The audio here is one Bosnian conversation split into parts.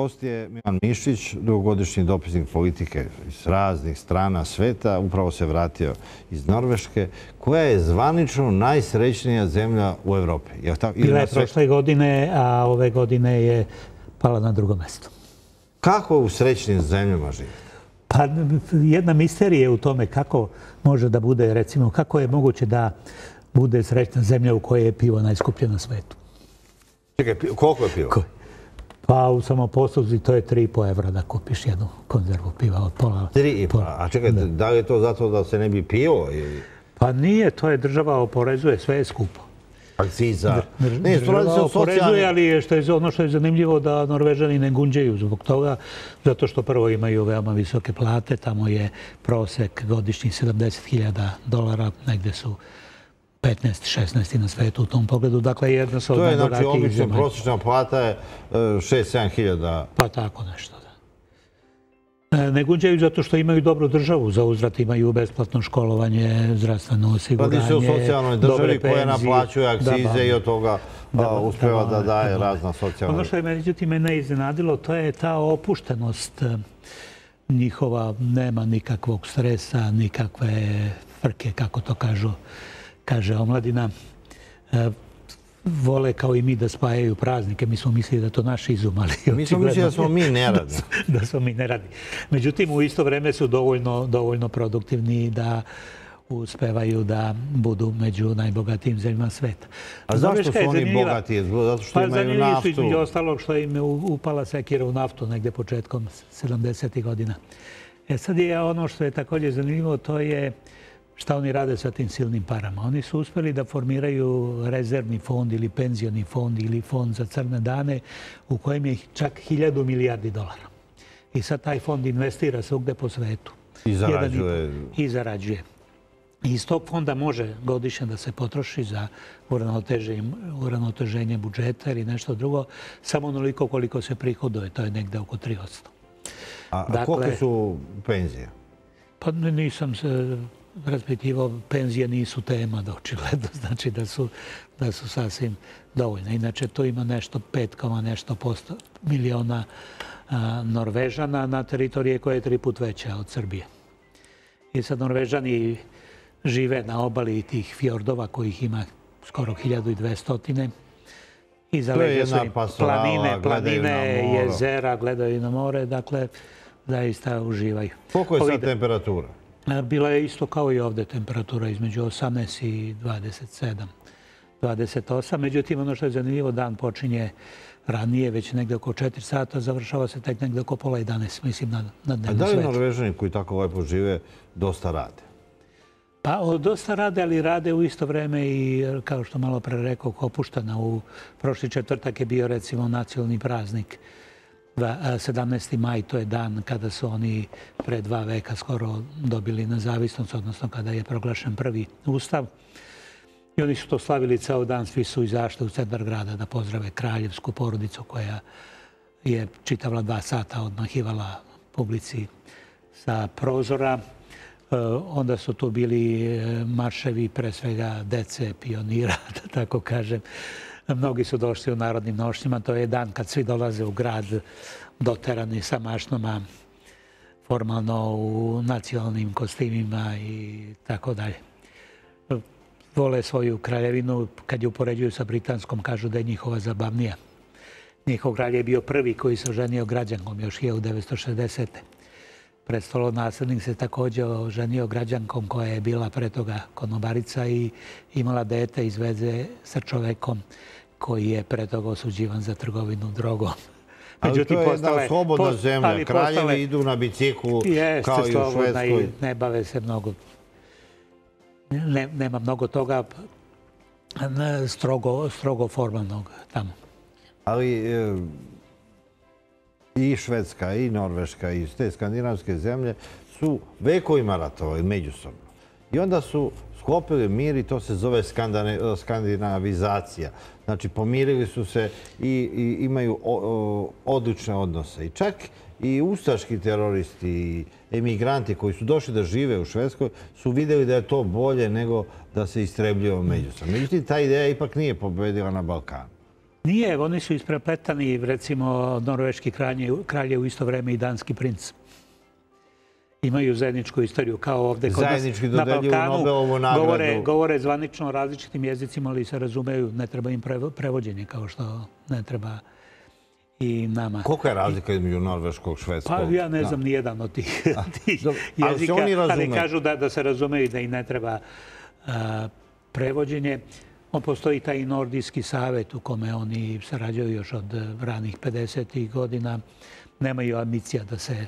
Gost je Milan Mišić, dugogodišnji dopisnik politike iz raznih strana sveta. Upravo se vratio iz Norveške, koja je zvanično najsrećnija zemlja u Evropi. Bila je prošle godine, a ove godine je pala na drugo mesto. Kako u srećnim zemljama živi? Pa jedna misterija je u tome kako može da bude, recimo, kako je moguće da bude srećna zemlja u kojoj je pivo najskuplje na svetu. Čekaj, koliko je pivo? Pa u samoposluzi to je 3,5 evra da kupiš jednu konzervu piva od pola. 3,5? A čekaj, da li je to zato da se ne bi pivo? Pa nije, to je država oporezuje, sve je skupo. Akciza. Ne, država oporezuje, ali što je ono što je zanimljivo da Norvežani ne gunđaju zbog toga, zato što prvo imaju veoma visoke plate, tamo je prosek godišnji 70.000 dolara, negde su 15-16 na svetu u tom pogledu. Dakle, jedna su od najbogatijih zemalja. To je, znači, obično prosječna plata je 6-7 e, hiljada. Pa tako nešto, da. E, ne guđaju zato što imaju dobru državu. Za uzvrat imaju besplatno školovanje, zdravstveno osiguranje, dobre penzije. Pa ti su u socijalnoj državi koja naplaćuje akcize i od toga uspeva da daje razna socijalna... Ono što je međutim mene iznenadilo, to je ta opuštenost e, njihova. Nema nikakvog stresa, nikakve frke, kako to kažu kaže omladina, e, vole kao i mi da spajaju praznike. Mi smo mislili da to naš izum, ali... Mi smo mislili da smo mi neradni. Da smo mi neradni. Međutim, u isto vreme su dovoljno produktivni da uspevaju da budu među najbogatijim zemljama sveta. A zašto su oni bogati? Zato što pa imaju naftu? Pa zanimljivi su između ostalog što im je upala sekira u naftu negde početkom 70. godina. E sad je ono što je također zanimljivo, to je šta oni rade sa tim silnim parama. Oni su uspeli da formiraju rezervni fond ili penzioni fond ili fond za crne dane u kojem je čak hiljadu milijardi dolara. I sad taj fond investira svugde po svetu. I zarađuje. I zarađuje. Iz tog fonda može godišnje da se potroši za uravnoteženje budžeta ili nešto drugo, samo onoliko koliko se prihoduje, to je negde oko 3%. A, a koliko su penzije? Pa nisam se raspitivo penzije nisu tema da očigledno znači da su, da su sasvim dovoljne. Inače, to ima nešto 5, nešto posto miliona Norvežana na teritorije koja je tri put veća od Srbije. I sad Norvežani žive na obali tih fjordova kojih ima skoro 1200. I za leđe su planine, planine, jezera, gledaju na more, dakle, zaista uživaju. Koliko je sad temperatura? Bila je isto kao i ovde temperatura između 18 i 27, 28. Međutim, ono što je zanimljivo, dan počinje ranije, već negde oko 4 sata, završava se tek negde oko pola 11, mislim, na, na dnevnu svetu. A da li Norvežani koji tako lepo žive dosta rade? Pa, dosta rade, ali rade u isto vreme i, kao što malo pre rekao, opuštana. U prošli četvrtak je bio, recimo, nacionalni praznik 17. maj, to je dan kada su oni pre dva veka skoro dobili nezavisnost, odnosno kada je proglašen prvi ustav. I oni su to slavili ceo dan, svi su izašli u centar grada da pozdrave kraljevsku porodicu koja je čitavla dva sata odmahivala publici sa prozora. E, onda su tu bili e, marševi pre svega dece, pionira, da tako kažem, Mnogi su došli u narodnim nošnjima. To je dan kad svi dolaze u grad doterani sa mašnoma, formalno u nacionalnim kostimima i tako dalje. Vole svoju kraljevinu. Kad je upoređuju sa britanskom, kažu da je njihova zabavnija. Njihov kralj je bio prvi koji se oženio građankom još 1960. Predstolo nasljednik se također oženio građankom koja je bila pre toga konobarica i imala dete iz veze sa čovekom koji je pre toga osuđivan za trgovinu drogom. Ali to je jedna slobodna zemlja. Kraljevi idu na biciklu kao i u Švedskoj. Ne bave se mnogo. Nema mnogo toga strogo formalnog tamo. Ali e, i Švedska, i Norveška, i te skandinavske zemlje su vekovima ratovali međusobno. I onda su sklopili mir i to se zove skandinavizacija. Znači, pomirili su se i imaju odlične odnose. I čak i ustaški teroristi i emigranti koji su došli da žive u Švedskoj su vidjeli da je to bolje nego da se istrebljuje međusobno. Međutim, ta ideja ipak nije pobedila na Balkanu. Nije, oni su isprepletani, recimo, norveški kralje u isto vreme i danski princ imaju zajedničku istoriju kao ovde kod nas na Balkanu. Govore, govore zvanično različitim jezicima, ali se razumeju, ne treba im prevođenje kao što ne treba i nama. Koliko je razlika između norveškog i švedskog? Pa ja ne znam ni jedan od tih, tih jezika, ali, kažu da, da se razumeju da i ne treba prevođenje. On postoji taj nordijski savjet u kome oni sarađuju još od ranih 50. godina. Nemaju ambicija da se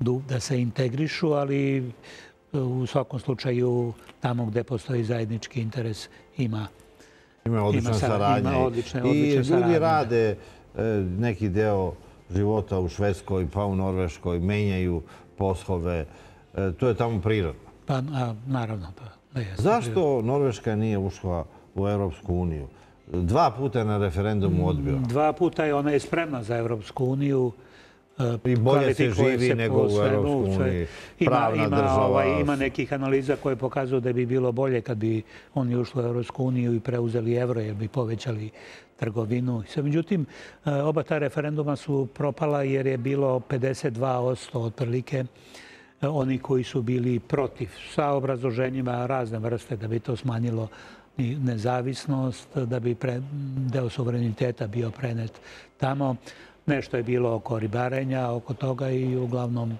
da se integrišu, ali e, u svakom slučaju tamo gde postoji zajednički interes ima ima odlična saradnja. Ima odlične, I ljudi rade e, neki deo života u Švedskoj pa u Norveškoj, menjaju poslove. To je tamo prirodno. Pa, naravno. Pa, Zašto Norveška nije ušla u Europsku uniju? Dva puta je na referendumu odbila. Dva puta je ona je spremna za Europsku uniju. I bolje se živi nego u Europskoj uniji. Pravna država. Ovaj, ima nekih analiza koje pokazuju da bi bilo bolje kad bi oni ušli u Europsku uniju i preuzeli evro jer bi povećali trgovinu. Međutim, e, oba ta referenduma su propala jer je bilo 52% otprilike e, oni koji su bili protiv sa obrazloženjima razne vrste da bi to smanjilo nezavisnost, da bi deo suvereniteta bio prenet tamo. Nešto je bilo oko ribarenja, oko toga i uglavnom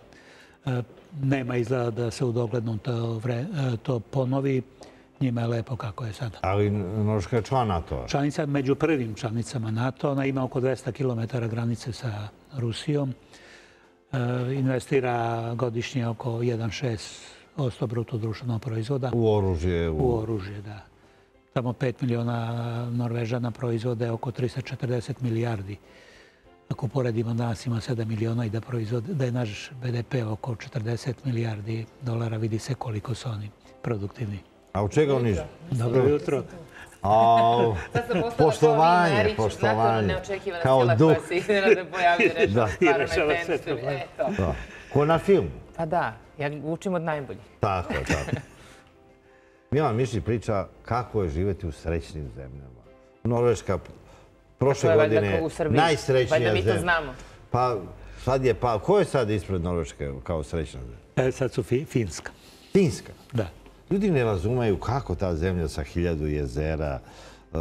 e, nema izgleda da se u doglednom e, to ponovi. Njima je lepo kako je sada. Ali Norška je član NATO? Članica među prvim članicama NATO. Ona ima oko 200 km granice sa Rusijom. E, investira godišnje oko 1,6% bruto društvenog proizvoda. U oružje? U oružje, da. Tamo 5 miliona Norvežana proizvode oko 340 milijardi ako poredimo danas ima 7 miliona i da, da je naš BDP oko 40 milijardi dolara, vidi se koliko su oni produktivni. A u čega oni... Dobro jutro. A, poštovanje, poštovanje. Kao duh. Koja se iznenadno pojavljuje nešto da. da. Ko na film? Pa da, ja učim od najboljih. Tako, tako. Milan Mišli priča kako je živeti u srećnim zemljama. Norveška prošle godine najsrećnija zemlja. Valjda mi to znamo. Pa sad je, pa ko je sad ispred Norveške kao srećna zemlja? E, sad su Finska. Finska? Da. Ljudi ne razumaju kako ta zemlja sa hiljadu jezera, e,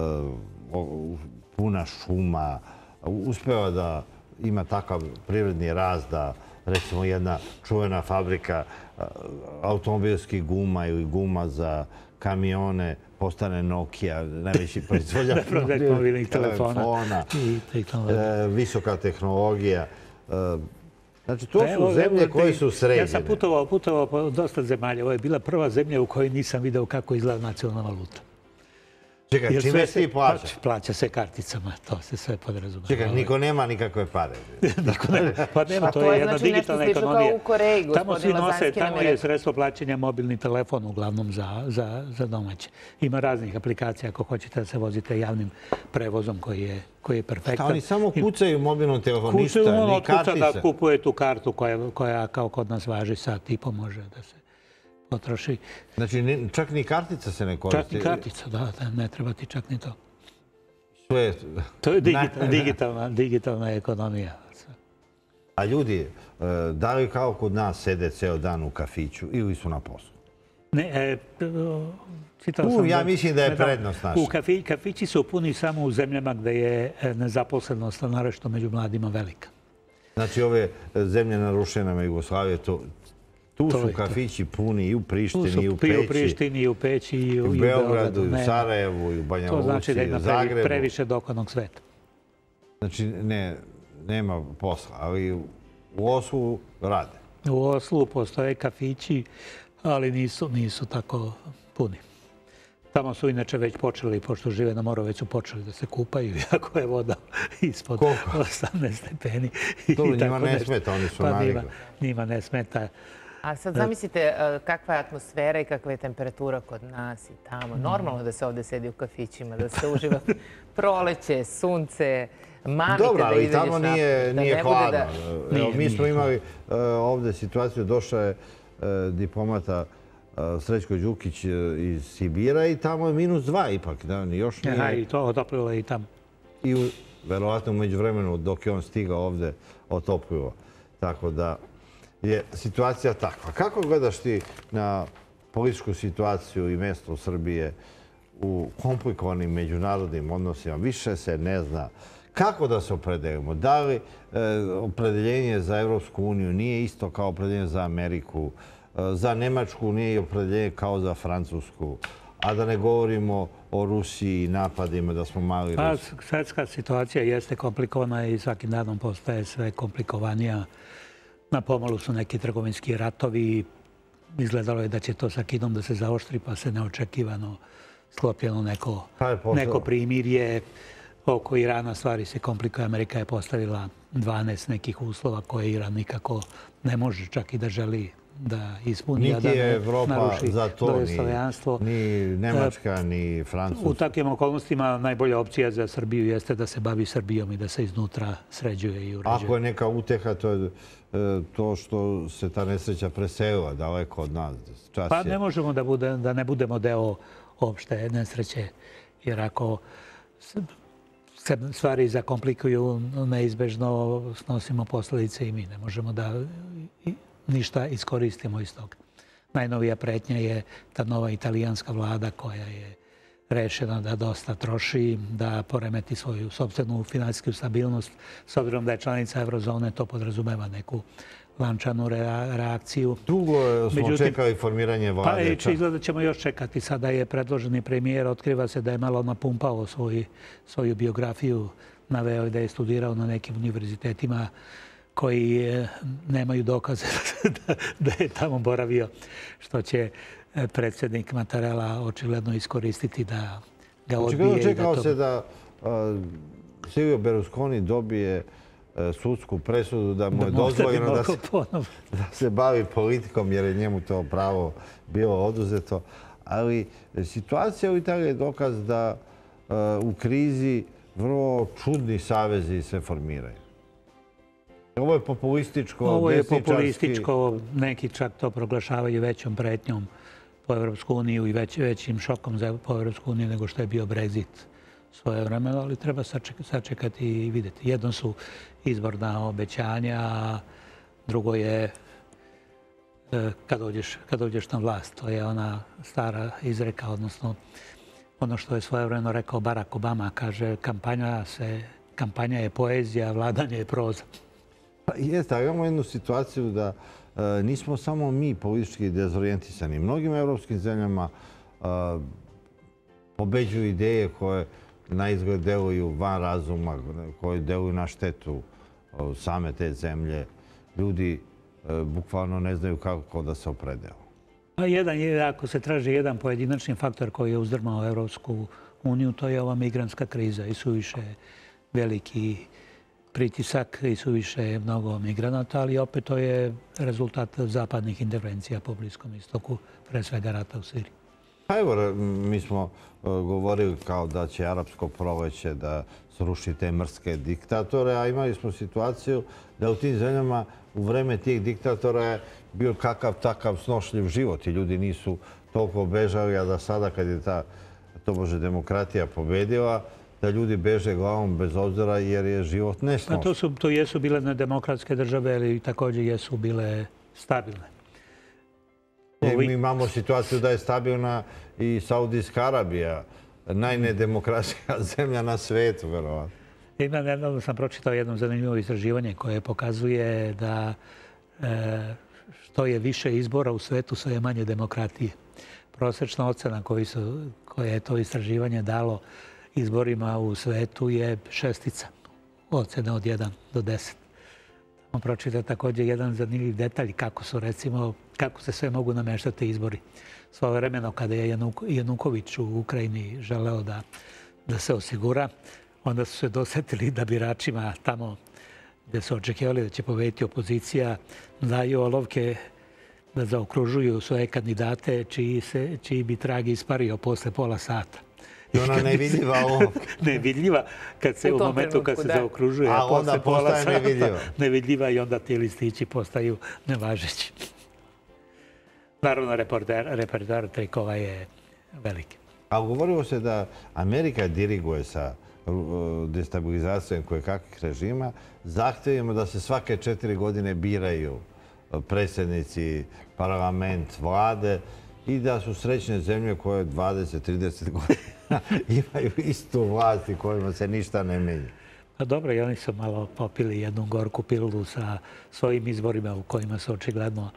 puna šuma, uspeva da ima takav prirodni raz da recimo jedna čuvena fabrika automobilskih guma ili guma za kamione postane Nokia, najveći proizvodnja mobilnih telefona. E, visoka tehnologija. E, znači, to pa su zemlje koje su sređene. Ja sam putovao, putovao po dosta zemalja. Ovo je bila prva zemlja u kojoj nisam video kako izgleda nacionalna valuta. Čekaj, čime se i plaća? Plaća se karticama, to se sve podrazumava. Čekaj, niko nema nikakve pare. niko nema, pa nema, to je jedna znači digitalna ekonomija. u Koreji, tamo svi nose, tamo je sredstvo plaćanja mobilni telefon uglavnom za, za, za domaće. Ima raznih aplikacija ako hoćete da se vozite javnim prevozom koji je, koji je perfektan. oni samo kucaju mobilnom telefonu, ništa, ni kartice. Kucaju da kupuje tu kartu koja, koja kao kod nas važi sat i može da se potroši. Znači, čak ni kartica se ne koristi? Čak ni kartica, da, ne treba ti čak ni to. Sve... To je digitalna, digitalna ekonomija. A ljudi, e, da li kao kod nas sede ceo dan u kafiću ili su na poslu? Ne, e, čitao sam... Ja mislim da je prednost naša. U kafići su puni samo u zemljama gde je e, nezaposlenost, naravno među mladima, velika. Znači, ove zemlje narušene na Jugoslavije, to, Tu su kafići puni i u Prištini, i u Peći. I u Prištini, i u Peći, i u Beogradu, i u Sarajevu, i u Banja Luci, To znači da ima previše dokonog sveta. Znači, ne, nema posla, ali u Oslu rade. U Oslu postoje kafići, ali nisu, nisu tako puni. Tamo su inače već počeli, pošto žive na moru, već su počeli da se kupaju, iako je voda ispod 18 stepeni. To njima ne smeta, oni su pa navikli. Njima ne smeta. A sad zamislite e, kakva je atmosfera i kakva je temperatura kod nas i tamo. Mm. Normalno da se ovdje sedi u kafićima, da se uživa proleće, sunce, mamite Dobro, da ali tamo nije, nije hladno. Evo, mi smo imali e, ovdje situaciju, došao je e, diplomata Srećko Đukić iz Sibira i tamo je minus dva ipak. Da, još nije... Ja, I to otoplilo i tamo. i verovatno umeđu vremenu dok je on stigao ovde otopio. Tako da je situacija takva. Kako gledaš ti na političku situaciju i mjesto Srbije u komplikovanim međunarodnim odnosima? Više se ne zna kako da se opredelimo. Da li e, opredeljenje za Evropsku uniju nije isto kao opredeljenje za Ameriku, e, za Nemačku nije opredeljenje kao za Francusku, a da ne govorimo o Rusiji i napadima da smo mali pa, Rusi. Svetska situacija jeste komplikovana i svakim danom postaje sve komplikovanija. Na pomolu su neki trgovinski ratovi. Izgledalo je da će to sa Kinom da se zaoštri, pa se neočekivano sklopljeno neko, neko primirje. Oko Irana stvari se komplikuje. Amerika je postavila 12 nekih uslova koje Iran nikako ne može čak i da želi da ispuni. Niti je Evropa za to, ni Nemačka, ni Francuska. U takvim okolnostima najbolja opcija za Srbiju jeste da se bavi Srbijom i da se iznutra sređuje i uređuje. Ako je neka uteha, to je e, to što se ta nesreća preselila daleko od nas. Pa ne možemo da ne budemo deo opšte nesreće. Jer ako se stvari zakomplikuju, neizbežno snosimo posljedice i mi ne možemo da ništa iskoristimo iz toga. Najnovija pretnja je ta nova italijanska vlada koja je rešena da dosta troši, da poremeti svoju sobstvenu finansijsku stabilnost. S obzirom da je članica Eurozone, to podrazumeva neku lančanu reakciju. Dugo smo čekali formiranje vlade. Pa izgleda ćemo još čekati. Sada je predloženi premijer, otkriva se da je malo napumpao svoju biografiju, naveo i da je studirao na nekim univerzitetima koji e, nemaju dokaze da je tamo boravio, što će e, predsjednik Matarela očigledno iskoristiti da ga odbije. Očigledno čekao se da Silvio Berlusconi dobije e, sudsku presudu da mu je dozvoljeno da se bavi politikom jer je njemu to pravo bilo oduzeto. Ali situacija u Italiji je dokaz da u krizi vrlo čudni savezi se formiraju. Ovo je populističko, Ovo je populističko, neki čak to proglašavaju većom pretnjom po Evropsku uniju i većim šokom za po Evropsku uniju nego što je bio Brexit svoje vremeno, ali treba sačekati i vidjeti. Jedno su izborna obećanja, a drugo je e, kad dođeš, kad dođeš na vlast. To je ona stara izreka, odnosno ono što je svoje vremeno rekao Barack Obama, kaže kampanja, se, kampanja je poezija, vladanje je proza. Jeste, ali imamo jednu situaciju da e, nismo samo mi politički dezorijentisani. Mnogim evropskim zemljama e, pobeđuju ideje koje na izgled deluju van razuma, koje deluju na štetu e, same te zemlje. Ljudi e, bukvalno ne znaju kako da se opredeo. Pa jedan je, ako se traži jedan pojedinačni faktor koji je uzdrmao Evropsku uniju, to je ova migranska kriza i suviše veliki pritisak i su više mnogo migranata, ali opet to je rezultat zapadnih intervencija po Bliskom istoku, pre svega rata u Siriji. Pa evo, mi smo e, govorili kao da će arapsko proleće da sruši te mrske diktatore, a imali smo situaciju da u tim zemljama u vreme tih diktatora je bio kakav takav snošljiv život i ljudi nisu toliko bežali, a da sada kad je ta tobože demokratija pobedila, da ljudi beže glavom bez obzira jer je život nesnošan. Pa to, su, to jesu bile nedemokratske države, ali također jesu bile stabilne. Mi imamo situaciju da je stabilna i Saudijska Arabija, najnedemokratska zemlja na svetu, verovatno. Ima, jedno sam pročitao jedno zanimljivo istraživanje koje pokazuje da e, što je više izbora u svetu, sve je manje demokratije. Prosečna ocena koju su, koje je to istraživanje dalo izborima u svetu je šestica. Ocena od 1 do 10. On pročita također jedan zanimljiv detalj kako su, recimo, kako se sve mogu nameštati izbori. Svoje vremeno kada je Januković u Ukrajini želeo da, da se osigura, onda su se dosetili da biračima tamo gdje su očekivali da će povediti opozicija, daju olovke da zaokružuju svoje kandidate čiji, se, čiji bi trag ispario posle pola sata. I ona nevidljiva olovka. nevidljiva kad se u, momentu kad se zaokružuje. A onda postaje nevidljiva. Nevidljiva i onda ti listići postaju nevažeći. Naravno, reporter, reporter trikova je veliki. A govorilo se da Amerika diriguje sa destabilizacijom koje kakvih režima, zahtjevimo da se svake četiri godine biraju predsjednici, parlament, vlade i da su srećne zemlje koje 20-30 godina imaju istu vlast i kojima se ništa ne menja. Pa dobro, i oni su malo popili jednu gorku pilulu sa svojim izborima u kojima su očigledno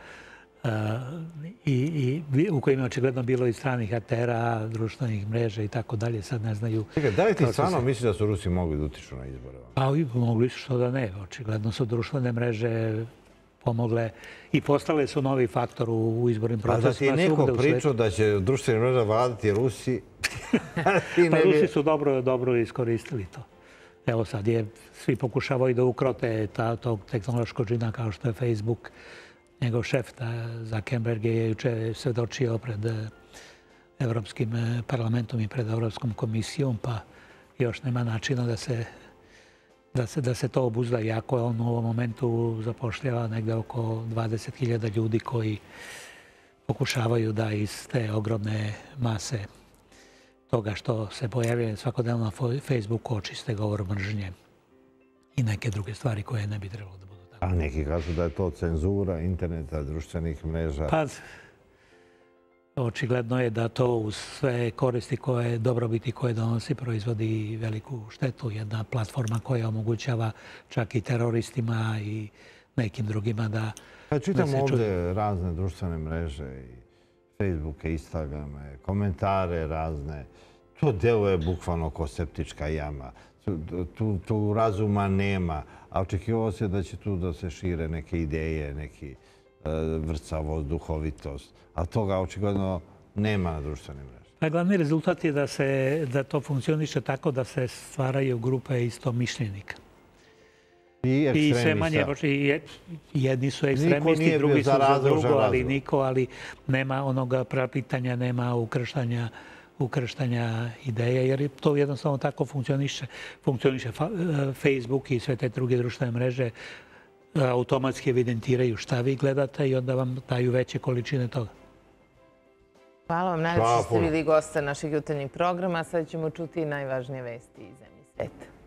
i, i u kojima je očigledno bilo i stranih atera, društvenih mreža i tako dalje. Sad ne znaju... Čekaj, da li ti stvarno se... misliš da su Rusi mogli da utiču na izbore? Pa mogli su što da ne. Očigledno su društvene mreže pomogle i postale su novi faktor u izbornim procesima. Pa da ti je neko pričao da će društvene mreže vladati Rusi... pa Rusi su dobro, dobro iskoristili to. Evo sad je, svi pokušavaju da ukrote ta, tog tehnološkog džina kao što je Facebook. Njegov šef Zuckerberg je juče svedočio pred eh, Evropskim eh, parlamentom i pred Evropskom komisijom, pa još nema načina da se da se, da se to obuzda, iako je on u ovom momentu zapošljava negde oko 20.000 ljudi koji pokušavaju da iz te ogromne mase toga što se pojavljaju svakodnevno na Facebooku očiste govor mržnje i neke druge stvari koje ne bi trebalo da budu tako. A neki kažu da je to cenzura interneta, društvenih mreža. Pa, očigledno je da to uz sve koristi koje dobrobiti koje donosi proizvodi veliku štetu. Jedna platforma koja omogućava čak i teroristima i nekim drugima da... Pa čitam ovdje razne društvene mreže i Facebook, Instagram, komentare razne. To deluje bukvalno ko septička jama. Tu, tu, razuma nema. A očekivao se da će tu da se šire neke ideje, neki vrcavost, duhovitost. A toga očigledno nema na društvenim mrežama. Pa glavni rezultat je da, se, da to funkcioniše tako da se stvaraju grupe isto mišljenika. I ekstremista. I sve manje, jedni su ekstremisti, drugi su za drugo, ali niko, ali nema onoga pitanja, nema ukrštanja ukrštanja ideje, jer to jednostavno tako funkcioniše. Funkcioniše e, Facebook i sve te druge društvene mreže automatski evidentiraju šta vi gledate i onda vam daju veće količine toga. Hvala vam. Najveće ste bili gosta našeg jutarnjeg programa. Sad ćemo čuti najvažnije vesti iz zemlje sveta.